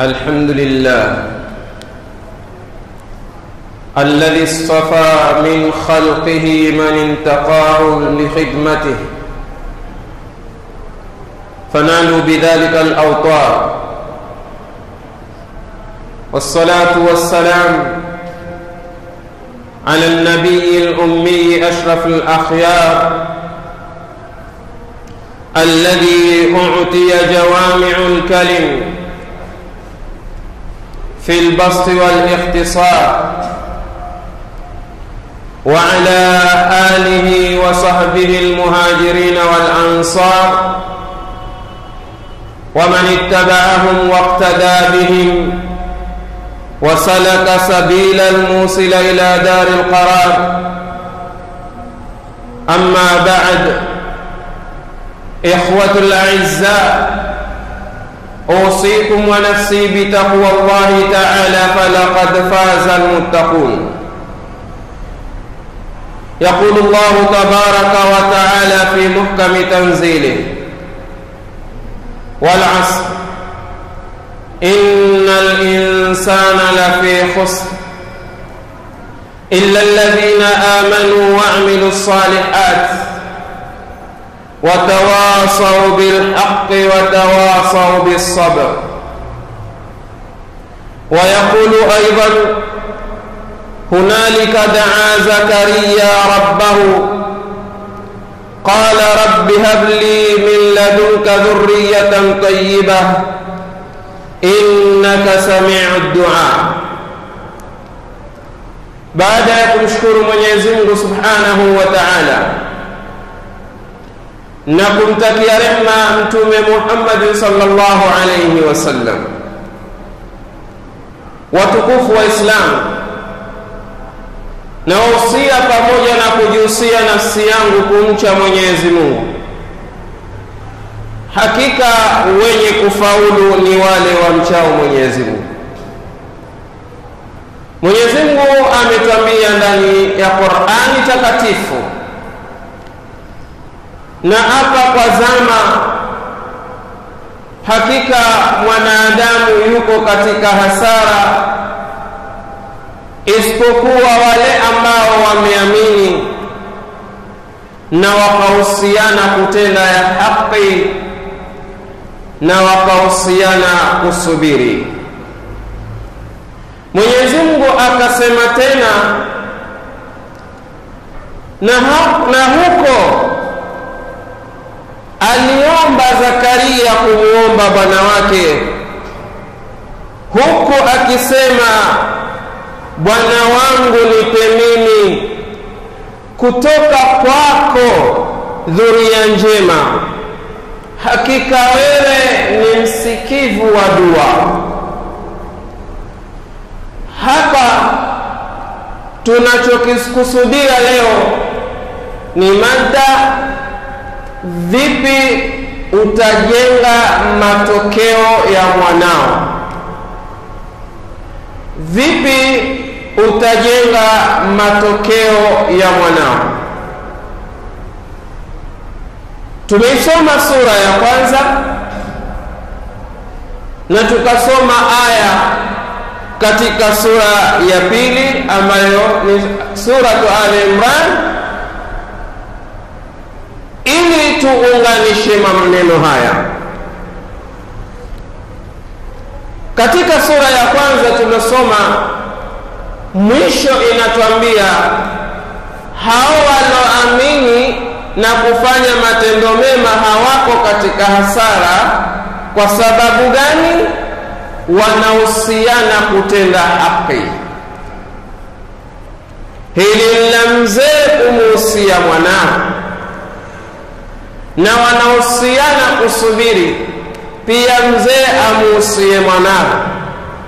الحمد لله الذي اصطفى من خلقه من انتقاه لخدمته. فنالوا بذلك الأوطار. والصلاة والسلام على النبي الأمي أشرف الأخيار الذي أعطي جوامع الكلم في البسط والاختصار. وعلى آله وصحبه المهاجرين والأنصار. ومن اتبعهم واقتدى بهم. وسلك سبيل الموصل إلى دار القرار. أما بعد إخوة الأعزاء أوصيكم ونفسي بتقوى الله تعالى فلقد فاز المتقون. يقول الله تبارك وتعالى في محكم تنزيله والعصر. إن الإنسان لفي خسر. إلا الذين آمنوا وعملوا الصالحات وتواصوا بالحق وتواصوا بالصبر. ويقول أيضا هنالك دعا زكريا ربه قال رب هب لي من لدنك طيبة innaka samiu dua baada ya kumshukuru mwenyezi mungu subhanahu wa taala na kumtakia rehma mtume muhammadin salllahu alaihi wasallam watukufu wa islamu nawahusia pamoja na kujihusia nafsi yangu kumcha mwenyezi mungu hakika wenye kufaulu ni wale wamchao Mwenyezi Mungu. Mwenyezi Mungu ametwambia ndani ya Qur'ani takatifu na hapa kwa zama, hakika mwanadamu yuko katika hasara isipokuwa wale ambao wameamini na wakahusiana kutenda ya haki na wakahusiana kusubiri. Mwenyezi Mungu akasema tena na, na huko aliomba Zakaria kumuomba bwana wake, huku akisema bwana wangu nipe mimi kutoka kwako dhuria njema hakika wewe ni msikivu wa dua. Hapa tunachokikusudia leo ni mada, vipi utajenga matokeo ya mwanao, vipi utajenga matokeo ya mwanao. Tumeisoma sura ya kwanza na tukasoma aya katika sura ya pili ambayo ni suratu Ali Imran, ili tuunganishe maneno haya. Katika sura ya kwanza tumesoma mwisho, inatuambia hao walioamini na kufanya matendo mema hawako katika hasara. Kwa sababu gani? Wanahusiana kutenda haki. Hili la mzee kumuhusia mwanao, na wanahusiana kusubiri, pia mzee amuhusie mwanawe,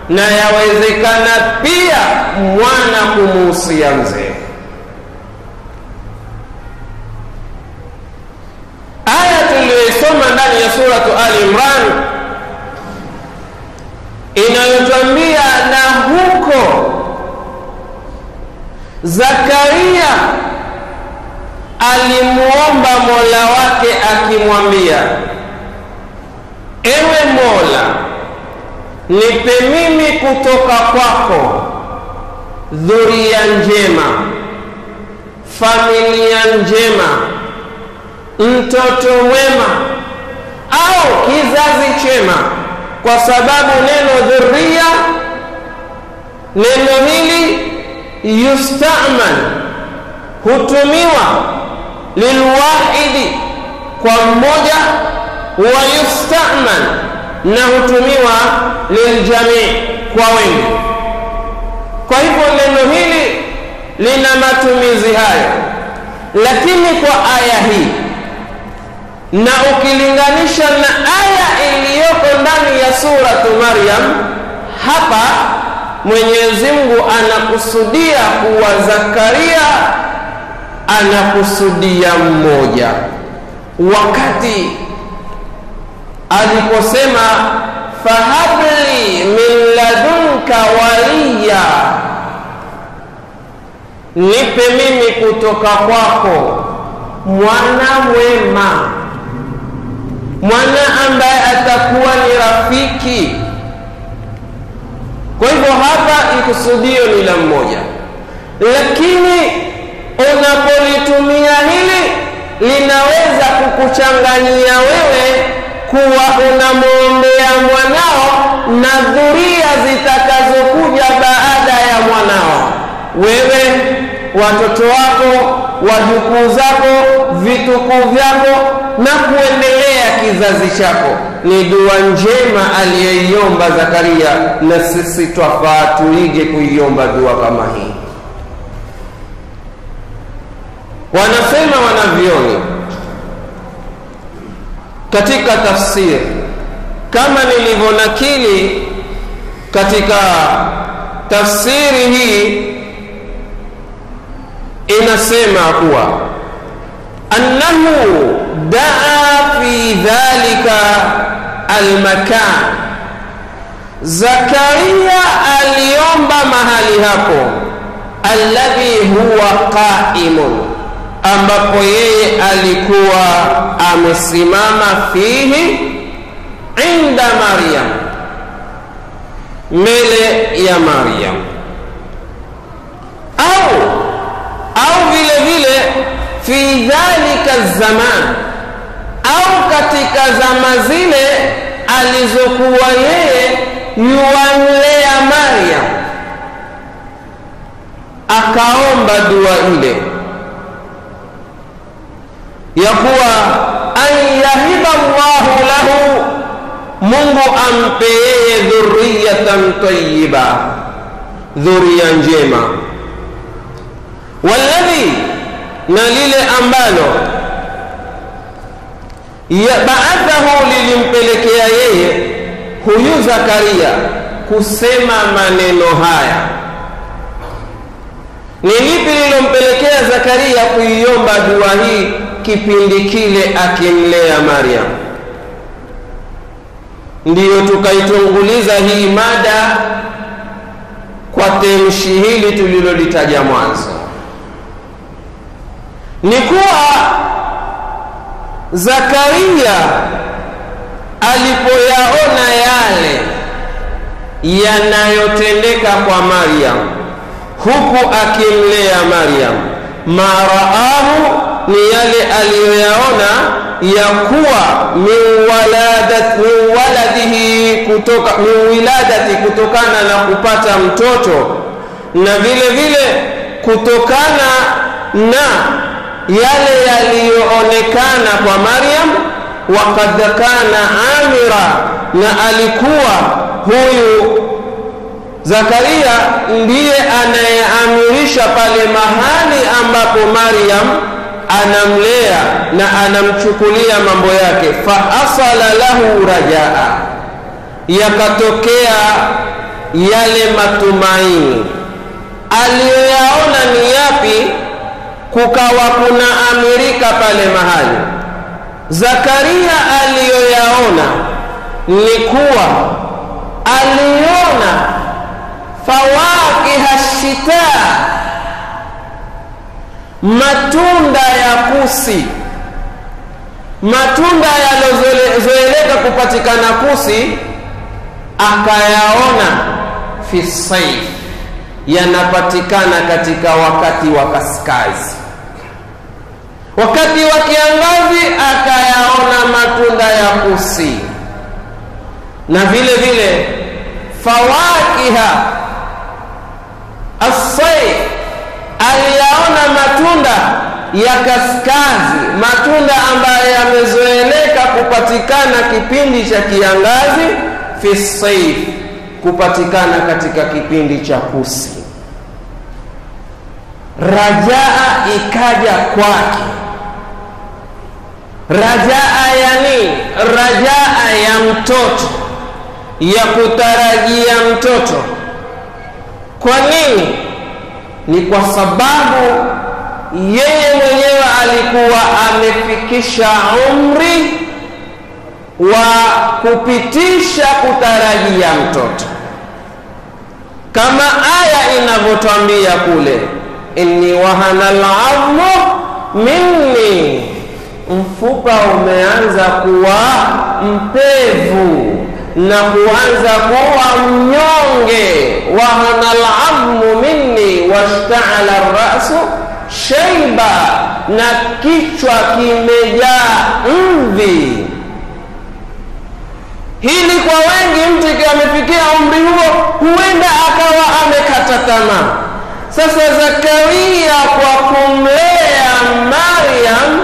na yawezekana pia mwana kumuhusia mzee. aya tuliyoisoma ndani ya suratu Ali Imran inayotwambia na huko Zakaria alimuomba Mola wake akimwambia, ewe Mola, nipe mimi kutoka kwako dhuria njema familia njema mtoto mwema au kizazi chema kwa sababu neno dhuria neno hili yustamal hutumiwa lilwahidi kwa mmoja wa yustamal na hutumiwa liljamii kwa wengi. Kwa hivyo neno hili lina matumizi hayo. Lakini kwa aya hii na ukilinganisha na aya iliyoko ndani ya suratu maryam hapa mwenyezi mungu anakusudia kuwa zakaria anakusudia mmoja. Wakati aliposema fahabli min ladunka waliya nipe mimi kutoka kwako mwana mwema mwana ambaye atakuwa ni rafiki. Kwa hivyo hapa ikusudio ni la mmoja. Lakini unapolitumia hili linaweza kukuchanganyia wewe kuwa unamwombea mwanao na dhuria zitakazokuja baada ya mwanao. Wewe watoto wako wajukuu zako vitukuu vyako na kuendelea kizazi chako. Ni dua njema aliyeiomba zakaria na sisi twafaa tuige kuiomba dua kama hii wanasema wanavyoni. Katika tafsiri kama nilivyonakili katika tafsiri hii inasema kuwa annahu daa fi dhalika almakan. Zakaria aliomba mahali hapo alladhi huwa qaimun ambapo yeye alikuwa amesimama fihi inda maryam mbele ya maryam. Au au vile vile fi dhalika zaman au katika zama zile alizokuwa yeye yuwamlea maryam. Akaomba dua ile ya kuwa an yahiba llahu lahu mungu ampe yeye dhuriyatan tayiba dhuria njema. Walladhi na lile ambalo baathahu lilimpelekea yeye huyu zakaria kusema maneno haya. Ni lipi lilompelekea zakaria kuiomba dua hii kipindi kile akimlea maryam ndiyo tukaitunguliza hii mada kwa temshi hili tulilolitaja mwanzo. Ni kuwa zakaria alipoyaona yale yanayotendeka kwa maryam huku akimlea maryam maraahu ni yale aliyoyaona ya kuwa min waladat min waladihi kutoka min wiladati kutokana na kupata mtoto na vile vile kutokana na yale yaliyoonekana kwa maryam wakad kana amira na alikuwa huyu zakaria ndiye anayeamirisha pale mahali ambapo maryam anamlea na anamchukulia mambo yake. Faasala lahu rajaa. Yakatokea yale matumaini. Aliyoyaona ni yapi? Kukawa kuna amirika pale mahali. Zakaria aliyoyaona ni kuwa aliona fawakiha shitaa matunda ya kusi. Matunda yalozoeleka kupatikana kusi akayaona fi saif yanapatikana katika wakati wa kaskazi. Wakati wa kiangazi akayaona matunda ya kusi. Na vile vile fawakiha matunda ya kaskazi matunda ambayo yamezoeleka kupatikana kipindi cha kiangazi fi saif kupatikana katika kipindi cha kusi. Rajaa ikaja kwake. Rajaa ya nini? Rajaa ya mtoto ya kutarajia mtoto. Kwa nini? Ni kwa sababu yeye mwenyewe alikuwa amefikisha umri wa kupitisha kutarajia mtoto. Kama aya inavyotwambia kule inni wahana ladhmu minni. Mfupa umeanza kuwa mpevu na kuanza kuwa mnyonge. Wahana ladhmu minni washtaala rasu shaiba na kichwa kimejaa mvi. Hili kwa wengi mtu ikiwa amefikia umri huo huenda akawa amekata tamaa. Sasa zakaria kwa kumlea maryam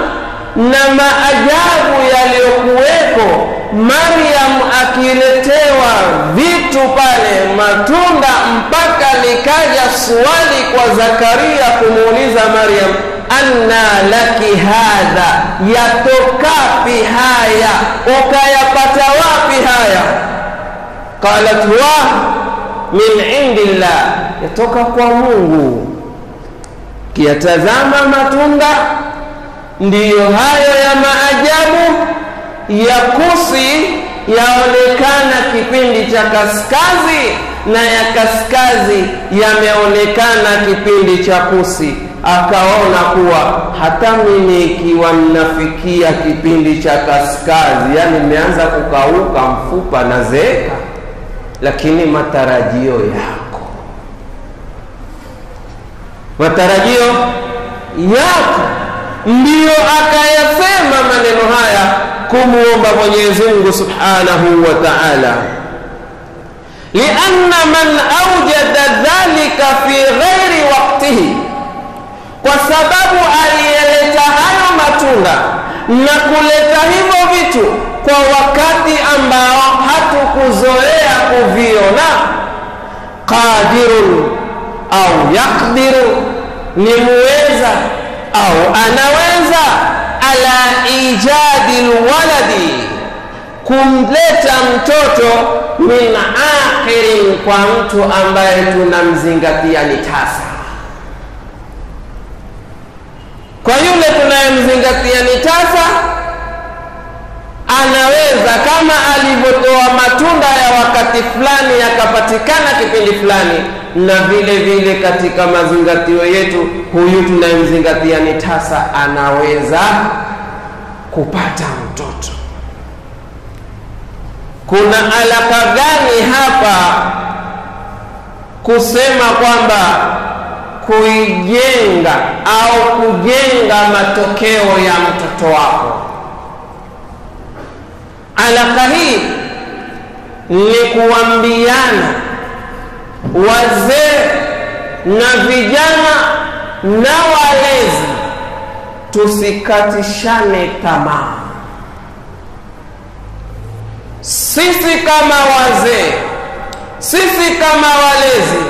na maajabu yaliyokuweko maryam akiletewa vitu pale matunda mpaka likaja swali kwa zakaria kumuuliza maryam anna laki hadha yatokapi haya ukayapata wapi haya? Qalat wa min indillah yatoka kwa mungu. Kiyatazama matunda ndiyo hayo ya maajabu ya kusi yaonekana kipindi cha kaskazi na ya kaskazi yameonekana kipindi cha kusi. Akaona kuwa hata mimi ikiwa ninafikia kipindi cha kaskazi yani nimeanza kukauka mfupa na zeeka. Lakini matarajio yako. Matarajio yako. Ndiyo akayasema maneno haya kumwomba mwenyezi mungu subhanahu wa taala. Lianna man aujada dhalika fi ghairi waktihi kwa sababu aliyeleta hayo matunda na kuleta hivyo vitu kwa wakati ambao hatukuzoea kuviona qadirun au yakdiru ni muweza au anaweza ala ijadi lwaladi kumleta mtoto min akhirin kwa mtu ambaye tunamzingatia ni tasa. Kwa yule tunayemzingatia ni tasa anaweza kama alivyotoa matunda ya wakati fulani yakapatikana kipindi fulani na vile vile katika mazingatio yetu huyu tunayemzingatia ni tasa anaweza kupata mtoto. Kuna alaka gani hapa kusema kwamba kuijenga au kujenga matokeo ya mtoto wako? Alaka hii ni kuambiana wazee na vijana na walezi tusikatishane tamaa. Sisi kama wazee sisi kama walezi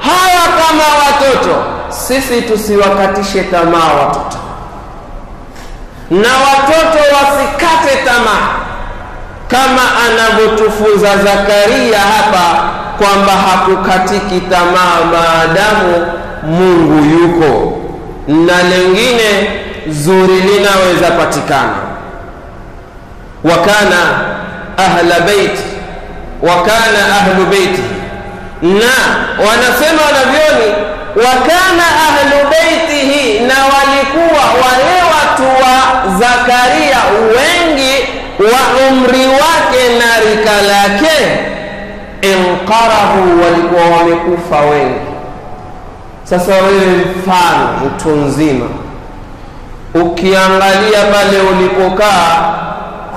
hawa kama watoto sisi tusiwakatishe tamaa watoto. Na watoto wasikate tamaa kama anavyotufunza zakaria hapa kwamba hakukatiki tamaa maadamu mungu yuko. Na lengine zuri linaweza patikana. Wakana ahla beiti wakana ahlu beiti na wanasema wanavyoni wakana ahlu beitihi na walikuwa wale watu wa zakaria wengi wa umri wake na rika lake inqaradhu, walikuwa wamekufa wengi. Sasa wewe mfano mtu mzima, ukiangalia pale ulipokaa,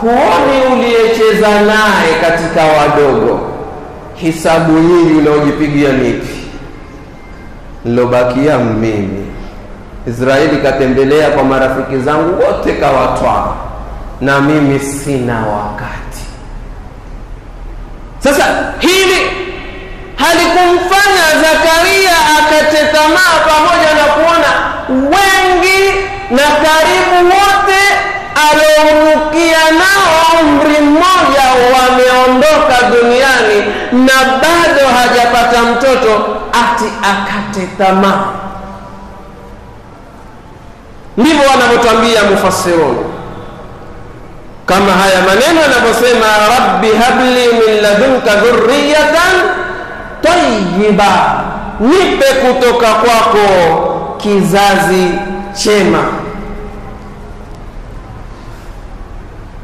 huoni uliyecheza naye katika wadogo, hisabu nyingi unaojipigia nipi? Nilobakia mimi. Israeli katembelea kwa marafiki zangu wote, kawatwaa na mimi sina wakati. Sasa hili halikumfanya Zakaria akate tamaa, pamoja na kuona wengi na karibu wote alionukia nao umri mmoja wameondoka duniani na bado hajapata mtoto, ati akate tamaa. Ndivyo wanavyotwambia mufassirun kama haya maneno yanavyosema, rabbi habli min ladunka dhurriyatan tayyiba, nipe kutoka kwako kizazi chema.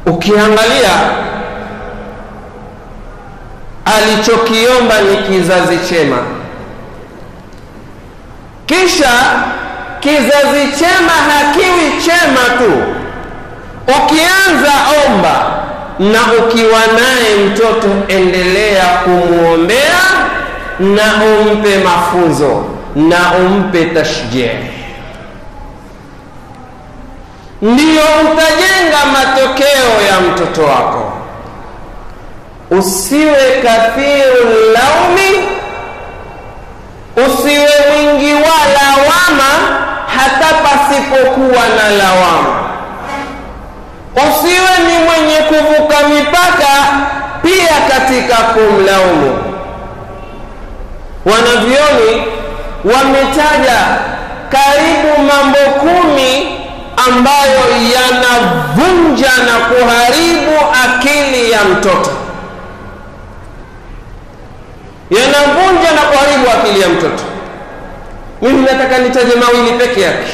Ukiangalia alichokiomba ni kizazi chema, kisha kizazi chema hakiwi chema tu Ukianza omba na ukiwa naye mtoto, endelea kumwombea na umpe mafunzo na umpe tashjii, ndiyo utajenga matokeo ya mtoto wako. Usiwe kathiru laumi, usiwe mwingi wa lawama, hata pasipokuwa na lawama usiwe ni mwenye kuvuka mipaka pia katika kumlaumu. Wanavyoni wametaja karibu mambo kumi ambayo yanavunja na kuharibu akili ya mtoto, yanavunja na kuharibu akili ya mtoto. Mimi nataka nitaje mawili peke yake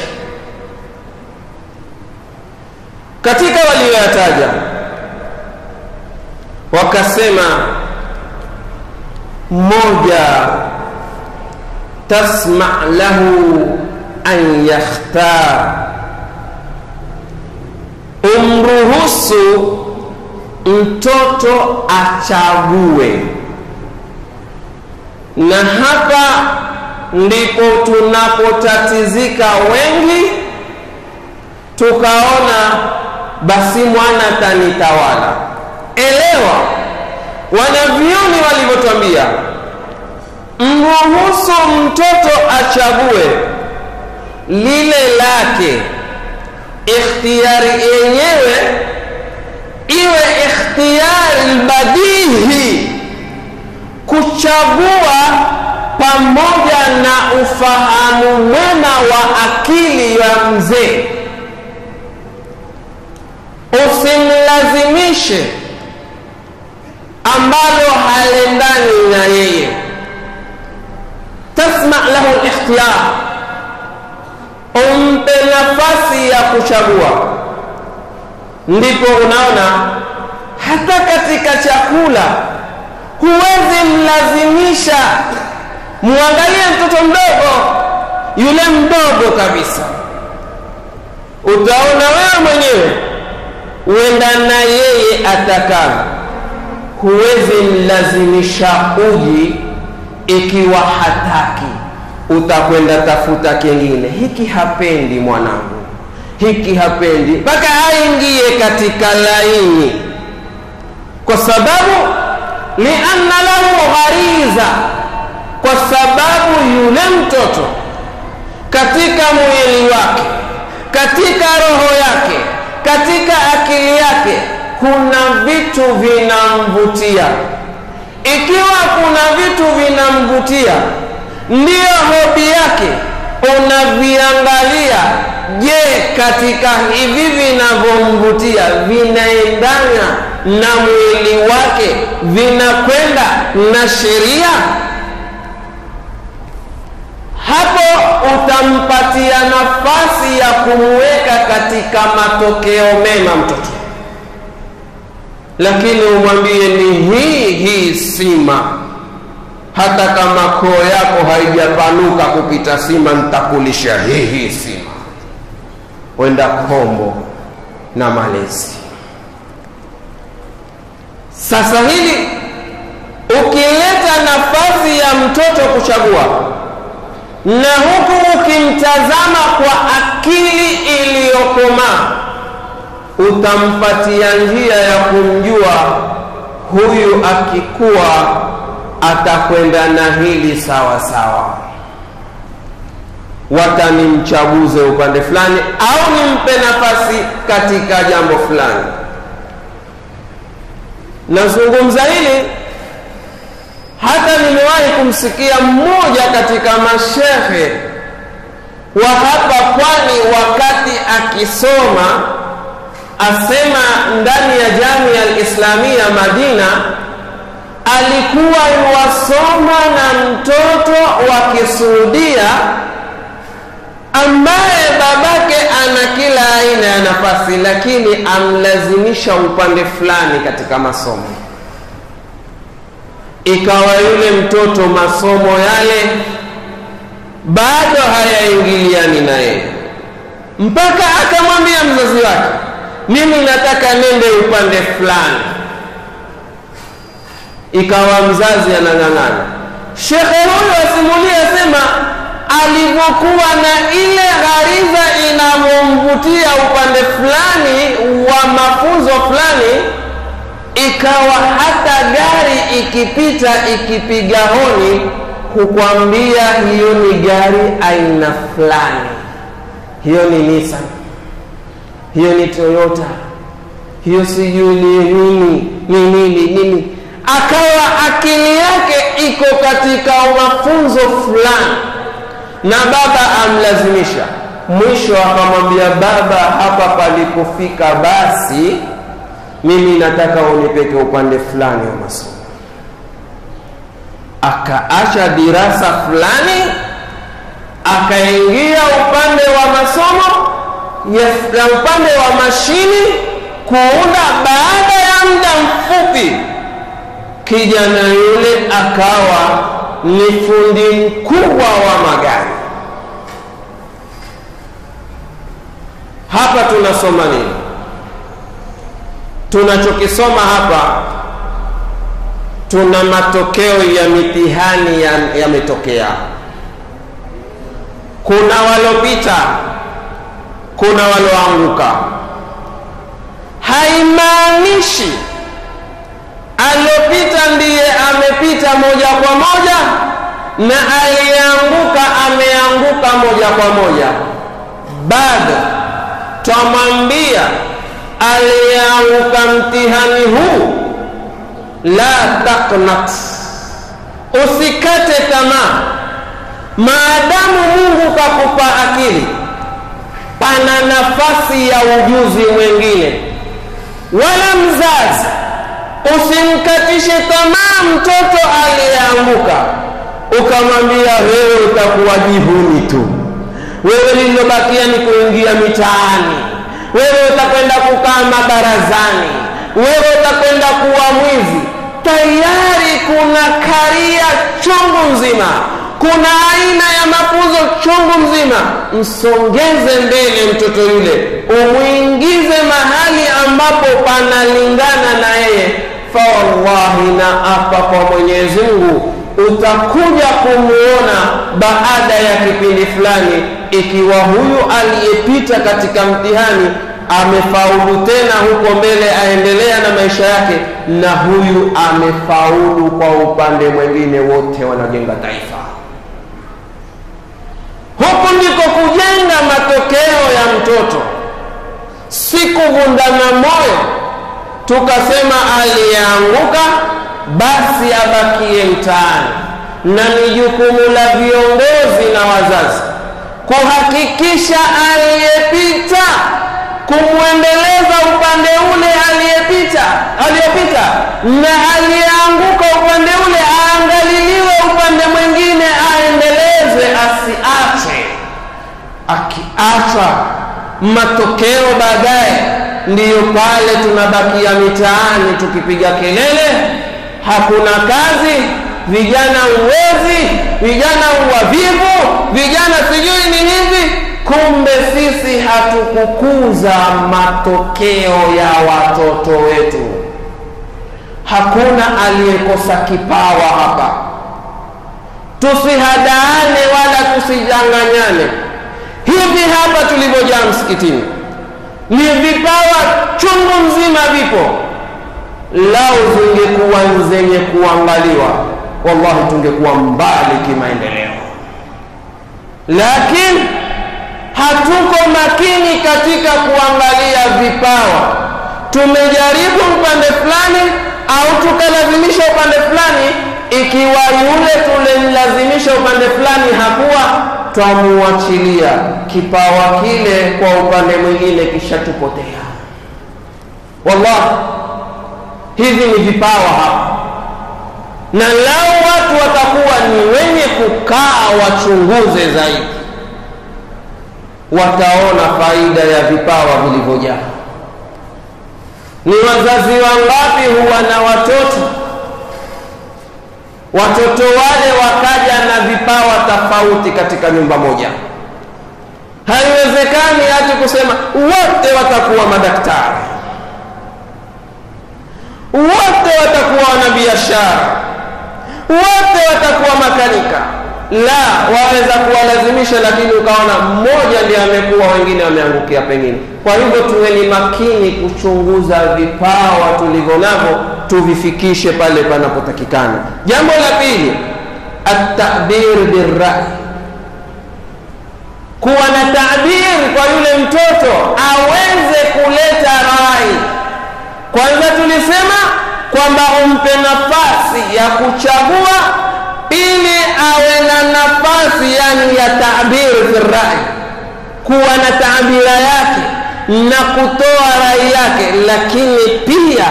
katika walioyataja wakasema, moja, tasma lahu an yakhtar, umruhusu mtoto achague. Na hapa ndipo tunapotatizika wengi, tukaona basi mwana tanitawala. Elewa wanavyoni walivyotwambia, mruhusu mtoto achague lile lake, ikhtiyari yenyewe iwe ikhtiyari badihi, kuchagua pamoja na ufahamu mwema wa akili ya mzee Usimlazimishe ambalo halendani na yeye. Tasma lahu likhtiyar, umpe nafasi ya kuchagua. Ndipo unaona hata katika chakula huwezi mlazimisha. Muangalie mtoto mdogo, yule mdogo kabisa, utaona wewe mwenyewe uenda na yeye atakavyo. Huwezi mlazimisha uji ikiwa hataki, utakwenda tafuta kingine. Hiki hapendi mwanangu, hiki hapendi, mpaka aingie katika laini, kwa sababu lianna lahu ghariza, kwa sababu yule mtoto katika mwili wake, katika roho yake katika akili yake kuna vitu vinamvutia. Ikiwa kuna vitu vinamvutia, ndiyo hobi yake, unaviangalia. Je, katika hivi vinavyomvutia vinaendana na mwili wake, vinakwenda na sheria? Hapo utampatia nafasi ya kumweka katika matokeo mema mtoto, lakini umwambie ni hii hii sima. Hata kama koo yako haijapanuka kupita sima ntakulisha hii hii sima. Wenda kombo na malezi. Sasa hili ukileta nafasi ya mtoto kuchagua na huku ukimtazama kwa akili iliyokomaa utampatia njia ya kumjua huyu akikuwa atakwenda na hili sawa sawa. Wata nimchaguze upande fulani au nimpe nafasi katika jambo fulani. Nazungumza hili hata nimewahi kumsikia mmoja katika mashehe wa hapa pwani wakati akisoma asema ndani ya jamia alislamia madina alikuwa yuwasoma na mtoto wa kisuudia ambaye babake ana kila aina ya nafasi lakini amlazimisha upande fulani katika masomo. Ikawa yule mtoto masomo yale bado hayaingiliani na yeye. Mpaka akamwambia mzazi wake mimi nataka nende upande fulani. Ikawa mzazi anang'ang'ana. Shekhe huyo asimulia sema alivyokuwa na ile ghariza inamomvutia upande fulani wa mafunzo fulani ikawa hata gari ikipita ikipiga honi hukwambia hiyo ni gari aina fulani. Hiyo ni Nissan hiyo ni Toyota. Hiyo sijui ni nini ni nini nini. Akawa akili yake iko katika mafunzo fulani na baba amlazimisha. Mwisho akamwambia baba hapa palipofika basi mimi nataka unipeke upande fulani wa masomo. Akaacha dirasa fulani akaingia upande wa masomo ya upande wa mashini kuunda baada ya muda mfupi kijana yule akawa ni fundi mkubwa wa magari. Hapa tunasoma nini? Tunachokisoma hapa tuna matokeo ya mitihani yametokea. Ya kuna walopita kuna walioanguka. haimaanishi aliyopita ndiye amepita moja kwa moja na aliyeanguka ameanguka moja kwa moja bado twamwambia aliyeanguka mtihani huu la taknat usikate tamaa maadamu mungu kakupa akili pana nafasi ya ujuzi mwingine. Wala mzazi usimkatishe tamaa mtoto aliyeanguka. Ukamwambia wewe utakuwa jihuni tu. Wewe lililobakia ni kuingia mitaani. Wewe utakwenda kukaa mabarazani. Wewe utakwenda kuwa mwizi. Tayari kuna karia chungu nzima kuna aina ya mafunzo chungu mzima. Msongeze mbele mtoto yule. Umwingize mahali ambapo panalingana na yeye. Fawallahi na apa kwa mwenyezi mungu. Utakuja kumuona baada ya kipindi fulani ikiwa huyu aliyepita katika mtihani amefaulu tena huko mbele aendelea na maisha yake na huyu amefaulu kwa upande mwengine wote wanajenga taifa huku ndiko kujenga matokeo ya mtoto. Si kuvundana moyo tukasema aliyeanguka basi abakie mtaani. Na ni jukumu la viongozi na wazazi kuhakikisha aliyepita kumwendeleza upande ule aliyepita aliyopita na aliyeanguka upande ule aangaliliwe upande mwingine akiacha matokeo baadaye ndiyo pale tunabakia mitaani tukipiga kelele hakuna kazi vijana uwezi vijana uwavivu vijana sijui ni hivi kumbe sisi hatukukuza matokeo ya watoto wetu. Hakuna aliyekosa kipawa hapa. Tusihadaane wala tusijanganyane hivi hapa tulivyojaa msikitini ni vipawa chungu mzima vipo. Lau zingekuwa zenye kuangaliwa wallahi tungekuwa mbali kimaendeleo. Lakini hatuko makini katika kuangalia vipawa. Tumejaribu upande fulani au tukalazimisha upande fulani. Ikiwa yule tulimlazimisha upande fulani hakuwa twamuachilia. Kipawa kile kwa upande mwingine kishatupotea wallah hivi ni vipawa hapa. Na lao watu watakuwa ni wenye kukaa wachunguze zaidi wataona faida ya vipawa vilivyojaa. Ni wazazi wangapi huwa na watoto watoto wale wakaja na vipawa tofauti katika nyumba moja. Haiwezekani hati kusema wote watakuwa madaktari. Wote watakuwa wanabiashara. Wote watakuwa makanika la waweza kuwalazimisha lakini ukaona mmoja ndiye amekuwa wengine wameangukia pengine. Kwa hivyo tuweni makini kuchunguza vipawa tulivyo navyo tuvifikishe pale panapotakikana. Jambo la pili atabir birrai. Kuwa na tabiri kwa yule mtoto aweze kuleta rai. Kwanza tulisema kwamba umpe nafasi ya kuchagua ili awe na nafasi yani ya tabiri fi rai kuwa na taabira yake na kutoa rai yake lakini pia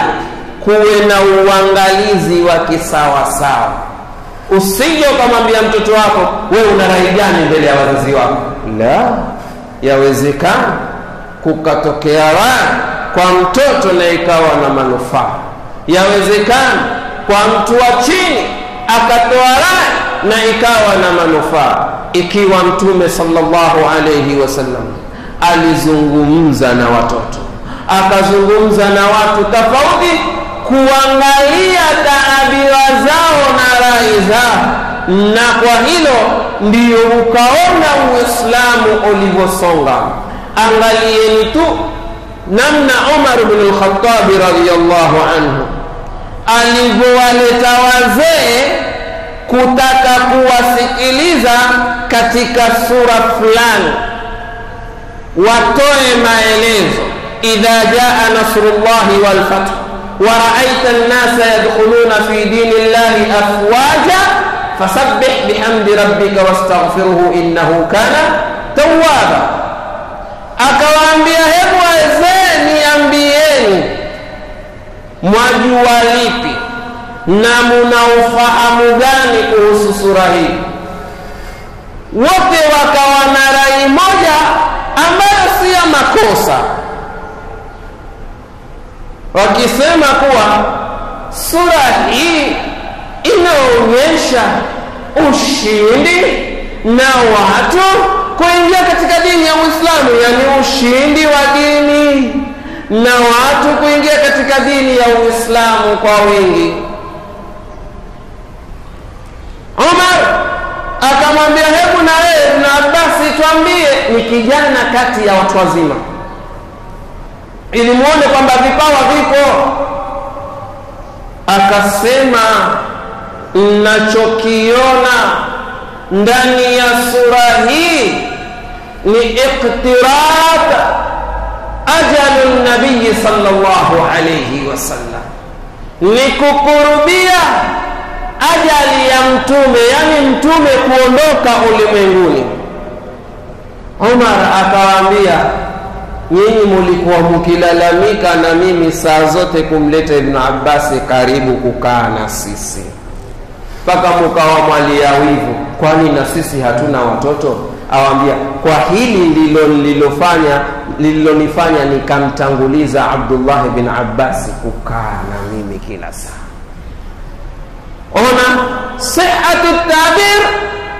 kuwe na uangalizi wa kisawasawa. Usije ukamwambia mtoto wako wewe una rai gani mbele ya wazazi wako? La yawezekana kukatokea rai kwa mtoto na ikawa na manufaa. Yawezekana kwa mtu wa chini akatoa rai na ikawa na manufaa. Ikiwa mtume sallallahu alayhi wasallam alizungumza na watoto akazungumza na watu tofauti kuangalia taabira zao na rai zao na kwa hilo ndiyo ukaona uislamu ulivyosonga. Angalieni tu namna umar bnu lkhatabi radiallahu anhu alivyowaleta wazee kutaka kuwasikiliza katika sura fulani. Watoe maelezo. Idha jaa nasrullahi walfathu waraaita nnasa yadkhuluna fi dini llahi afwaja fasabbih bihamdi rabbika wastaghfirhu innahu kana tawaba akawaambia hebu wazee niambieni mwajua lipi na muna ufahamu gani kuhusu sura hii? Wote wakawa na rai moja ambayo si ya makosa. Wakisema kuwa sura hii inaonyesha ushindi na watu kuingia katika dini ya uislamu yani ushindi wa dini na watu kuingia katika dini ya uislamu kwa wingi umar akamwambia hebu na wewe ibn Abbas twambie ni kijana kati ya watu wazima ili muone kwamba vipawa vipo. Akasema ninachokiona ndani ya sura hii ni iqtirab ajalu nabiyi sallallahu alayhi wasallam ni kukurubia ajali ya mtume yani mtume kuondoka ulimwenguni. Umar akawaambia nyinyi mulikuwa mkilalamika na mimi saa zote kumleta ibnu abbasi karibu kukaa na sisi. Mpaka mukawa mwalia wivu kwani na sisi hatuna watoto? Awaambia kwa hili ndilo nililofanya lililonifanya nikamtanguliza Abdullahi bin abbasi kukaa na mimi kila saa sihatu tabir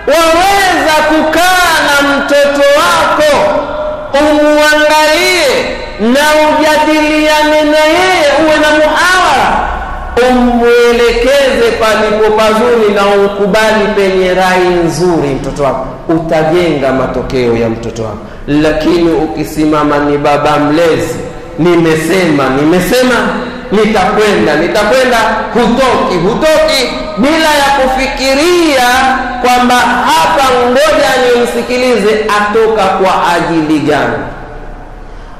waweza kukaa na mtoto wako umwangalie na ujadiliane na yeye uwe na muhawara umwelekeze palipo pazuri na ukubali penye rai nzuri mtoto wako. Utajenga matokeo ya mtoto wako. Lakini ukisimama ni baba mlezi nimesema nimesema nitakwenda nitakwenda hutoki hutoki bila ya kufikiria kwamba hapa ngoja nimsikilize atoka kwa ajili gani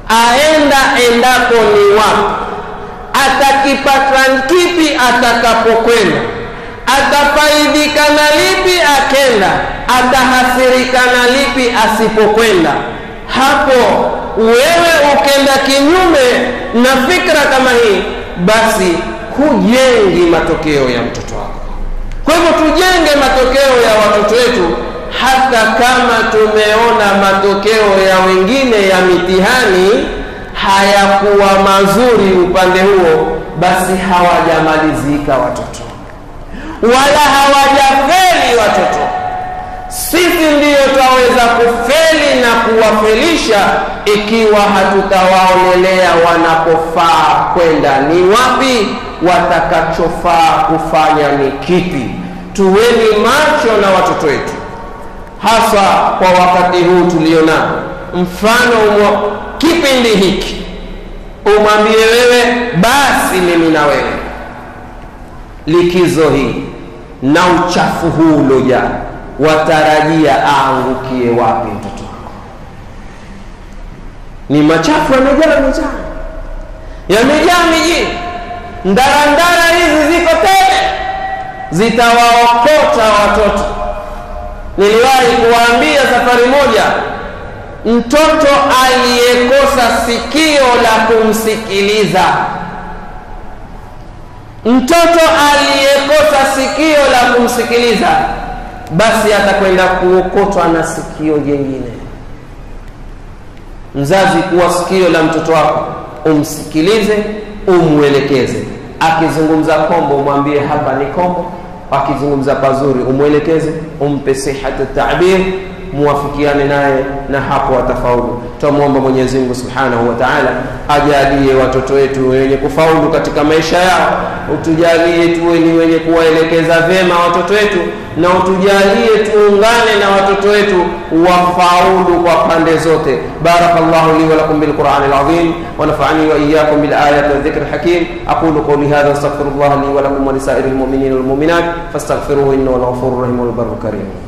aenda endako ni wapi atakipata kipi atakapokwenda atafaidika na lipi akenda atahasirika na lipi asipokwenda. Hapo wewe ukenda kinyume na fikra kama hii basi hujengi matokeo ya mtoto wako. Kwa hivyo tujenge matokeo ya watoto wetu hata kama tumeona matokeo ya wengine ya mitihani hayakuwa mazuri upande huo basi hawajamalizika watoto. Wala hawajafeli watoto sisi ndiyo twaweza kufeli na kuwafelisha ikiwa hatutawaonelea wanapofaa kwenda. Ni wapi watakachofaa kufanya ni kipi? Tuweni macho na watoto wetu hasa kwa wakati huu tulionao. Mfano wa kipindi hiki umwambie wewe basi mimi na wewe. Likizo hii na uchafu huu uliojaa watarajia aangukie wapi mtoto wako? Ni machafu yamejaa mijaa yamejaa mijini ndarandara hizi ziko tele. Zitawaokota watoto. Niliwahi kuwaambia safari moja mtoto aliyekosa sikio la kumsikiliza. Mtoto aliyekosa sikio la kumsikiliza basi atakwenda kuokotwa na sikio jengine mzazi kuwa sikio la mtoto wako umsikilize umwelekeze. Akizungumza kombo umwambie hapa ni kombo. Akizungumza pazuri umwelekeze umpe sihatu tabir muwafikiane naye na hapo atafaulu. Twamwomba Mwenyezi Mungu subhanahu wa taala ajalie watoto wetu wenye kufaulu katika maisha yao, utujalie tuwe ni wenye kuwaelekeza vyema watoto wetu, na utujalie tuungane na watoto wetu wafaulu kwa pande zote. Barakallahu li wa lakum bil Qur'anil azim wa nafa'ani wa iyyakum bil ayati wa hakim. Aqulu qawli hadha astaghfirullah li wa lakum wa lisairil mu'minina wal mu'minat fastaghfiruhu innahu ghafurur rahim wal karim.